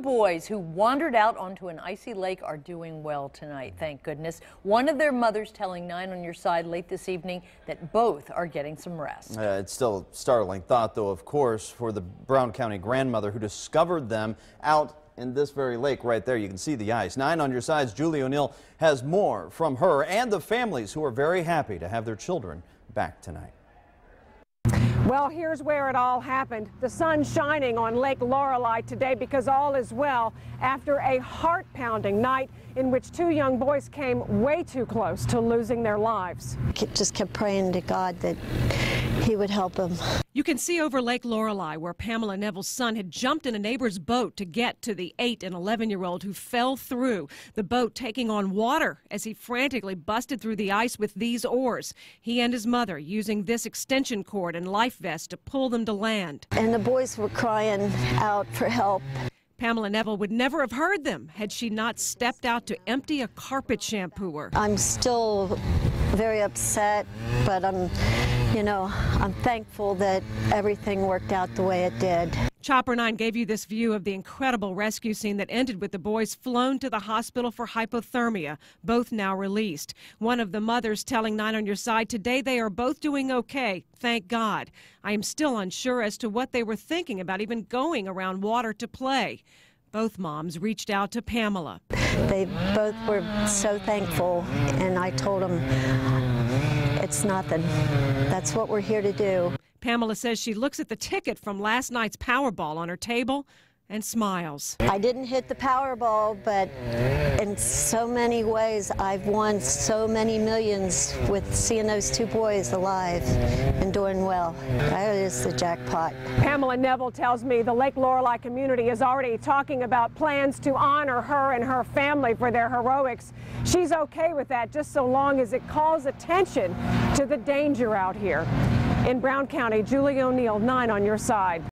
boys who wandered out onto an icy lake are doing well tonight, thank goodness. One of their mothers telling Nine on Your Side late this evening that both are getting some rest. Uh, it's still a startling thought, though, of course, for the Brown County grandmother who discovered them out in this very lake right there. You can see the ice. Nine on Your Side's Julie O'Neill has more from her and the families who are very happy to have their children back tonight. Well, here's where it all happened. The sun shining on Lake Lorelei today because all is well after a heart-pounding night in which two young boys came way too close to losing their lives. Just kept praying to God that he would help them. You can see over Lake Lorelei where Pamela Neville's son had jumped in a neighbor's boat to get to the 8 and 11 year old who fell through. The boat taking on water as he frantically busted through the ice with these oars. He and his mother using this extension cord and life vest to pull them to land. And the boys were crying out for help. Pamela Neville would never have heard them had she not stepped out to empty a carpet shampooer. I'm still very upset, but I'm, you know, I'm thankful that everything worked out the way it did. Chopper 9 gave you this view of the incredible rescue scene that ended with the boys flown to the hospital for hypothermia, both now released. One of the mothers telling 9 on your side today they are both doing okay, thank God. I am still unsure as to what they were thinking about even going around water to play. Both moms reached out to Pamela. They both were so thankful, and I told them it's nothing. That's what we're here to do. Pamela says she looks at the ticket from last night's Powerball on her table and smiles. I didn't hit the Powerball, but in so many ways, I've won so many millions with seeing those two boys alive and doing well. That is the jackpot. Pamela Neville tells me the Lake Lorelei community is already talking about plans to honor her and her family for their heroics. She's okay with that just so long as it calls attention to the danger out here. In Brown County, Julie O'Neill, 9 on your side.